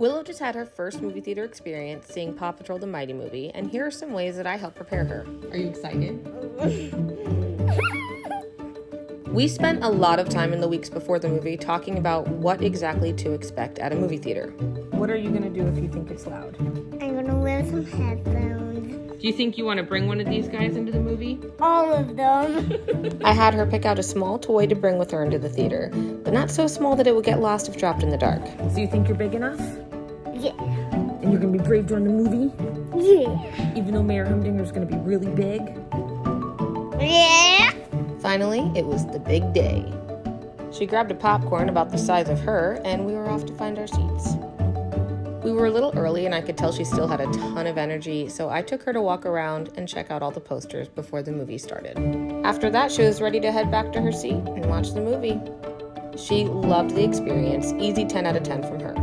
Willow just had her first movie theater experience seeing PAW Patrol the Mighty Movie, and here are some ways that I help prepare her. Are you excited? we spent a lot of time in the weeks before the movie talking about what exactly to expect at a movie theater. What are you going to do if you think it's loud? I'm gonna wear some headphones. Do you think you want to bring one of these guys into the movie? All of them. I had her pick out a small toy to bring with her into the theater, but not so small that it would get lost if dropped in the dark. So you think you're big enough? Yeah. And you're gonna be brave during the movie? Yeah. Even though Mayor Humdinger's gonna be really big? Yeah. Finally, it was the big day. She grabbed a popcorn about the size of her, and we were off to find our seats. We were a little early, and I could tell she still had a ton of energy, so I took her to walk around and check out all the posters before the movie started. After that, she was ready to head back to her seat and watch the movie. She loved the experience, easy 10 out of 10 from her.